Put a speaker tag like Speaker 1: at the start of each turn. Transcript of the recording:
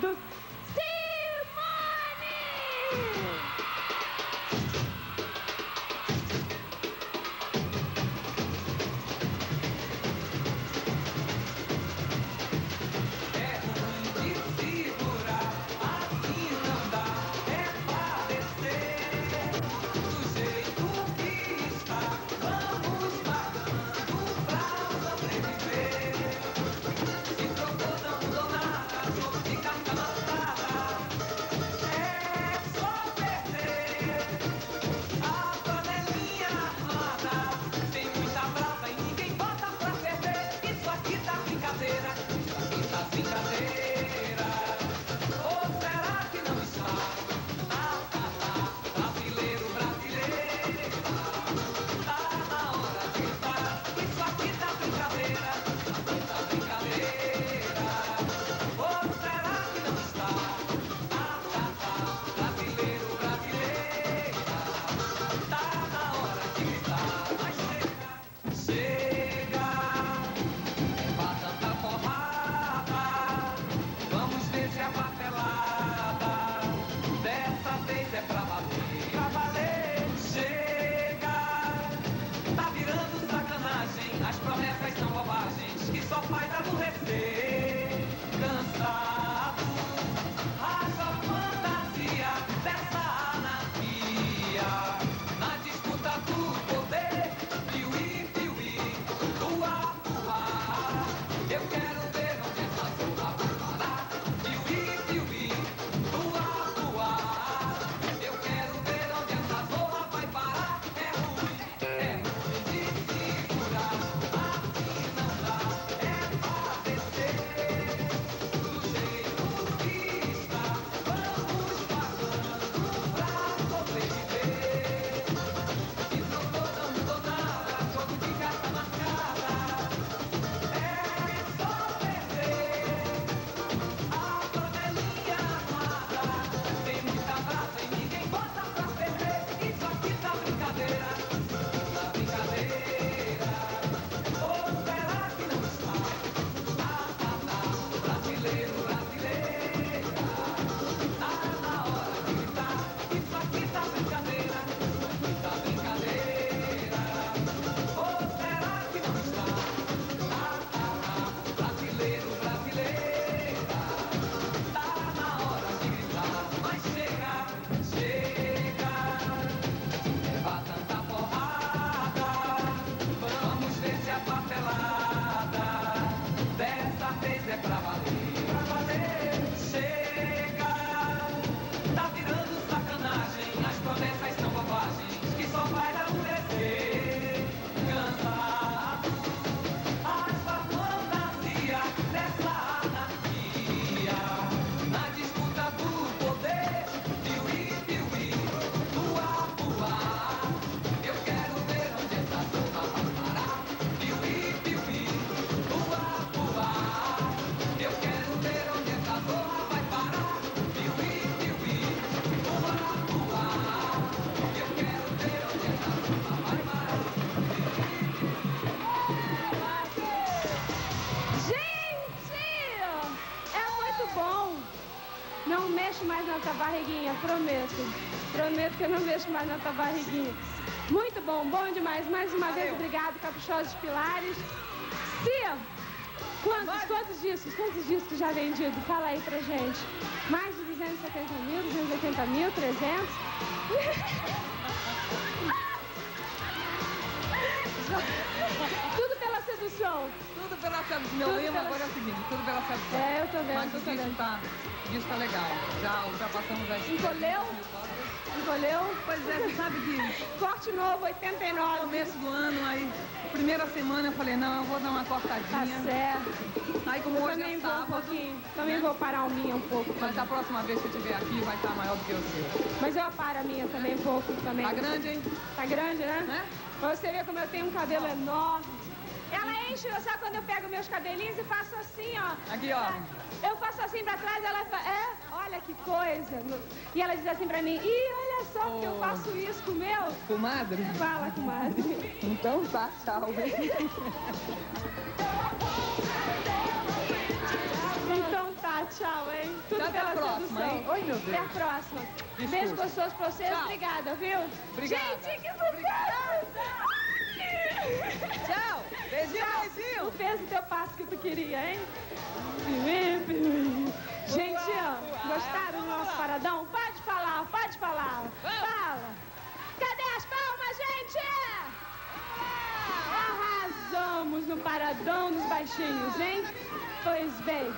Speaker 1: this. Mais na tua barriguinha, prometo. Prometo que eu não mexo mais na tua barriguinha. Muito bom, bom demais. Mais uma vez, obrigado, Caprichosos Pilares. Cia, quantos, quantos discos, quantos discos já vendido? Fala aí pra gente. Mais de 270 mil, 280 mil, 300? Tudo
Speaker 2: Tudo pela sedução. Meu
Speaker 1: Tudo
Speaker 2: lema
Speaker 1: pela-
Speaker 2: agora é o seguinte, tudo pela sedução.
Speaker 1: É, eu tô vendo,
Speaker 2: Mas o
Speaker 1: vendo.
Speaker 2: tá, o disco tá legal. Já ultrapassamos as...
Speaker 1: Encolheu? Encolheu?
Speaker 2: Pois é, você sabe que
Speaker 1: Corte novo,
Speaker 2: no
Speaker 1: 89.
Speaker 2: começo do ano, aí, primeira semana eu falei, não, eu vou dar uma
Speaker 1: Tá
Speaker 2: cortadinha.
Speaker 1: certo.
Speaker 2: Aí como
Speaker 1: Eu
Speaker 2: hoje
Speaker 1: também
Speaker 2: é
Speaker 1: vou um
Speaker 2: sábado,
Speaker 1: pouquinho. Também vou parar o minha um pouco.
Speaker 2: mas da próxima vez que eu estiver aqui vai estar maior do que o seu.
Speaker 1: Mas eu paro a minha também um pouco. Também.
Speaker 2: Tá grande, hein?
Speaker 1: Tá grande, né?
Speaker 2: Né?
Speaker 1: Pra você ver como eu tenho um cabelo enorme. Ela enche, sabe quando eu pego meus cabelinhos e faço assim, ó.
Speaker 2: Aqui, ó.
Speaker 1: Eu faço assim pra trás, ela fala, é, olha que coisa. E ela diz assim pra mim, ih, olha só, porque eu
Speaker 2: Oh.
Speaker 1: faço isso com o meu.
Speaker 2: Comadre?
Speaker 1: Fala, comadre.
Speaker 2: Então tá, tchau.
Speaker 1: Então tá,
Speaker 2: tchau, hein? Tudo
Speaker 1: Até
Speaker 2: pela
Speaker 1: próxima,
Speaker 2: sedução.
Speaker 1: hein? Oi, meu Deus.
Speaker 2: Até a próxima.
Speaker 1: Desculpa.
Speaker 2: Beijo gostoso pra vocês.
Speaker 1: Tchau.
Speaker 2: Obrigada, viu?
Speaker 1: Obrigada.
Speaker 2: Gente, que sucesso!
Speaker 1: Tchau. Beijinho,
Speaker 2: Tchau.
Speaker 1: beijinho.
Speaker 2: Não fez o teu passo que tu queria, hein? Gente, gostaram do nosso paradão? Pode falar, pode falar. Fala. Cadê as palmas, gente? Arrasamos no paradão dos baixinhos, hein? Pois bem.